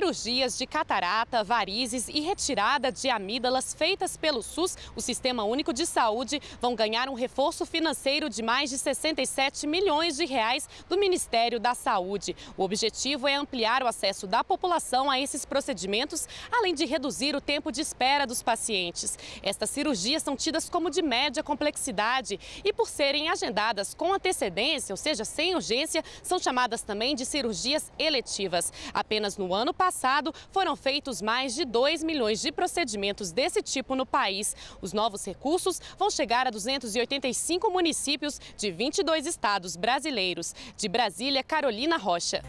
cirurgias de catarata, varizes e retirada de amígdalas feitas pelo SUS, o Sistema Único de Saúde, vão ganhar um reforço financeiro de mais de 67 milhões de reais do Ministério da Saúde. O objetivo é ampliar o acesso da população a esses procedimentos, além de reduzir o tempo de espera dos pacientes. Estas cirurgias são tidas como de média complexidade e, por serem agendadas com antecedência, ou seja, sem urgência, são chamadas também de cirurgias eletivas. Apenas no ano passado foram feitos mais de 2 milhões de procedimentos desse tipo no país. Os novos recursos vão chegar a 285 municípios de 22 estados brasileiros. De Brasília, Carolina Rocha.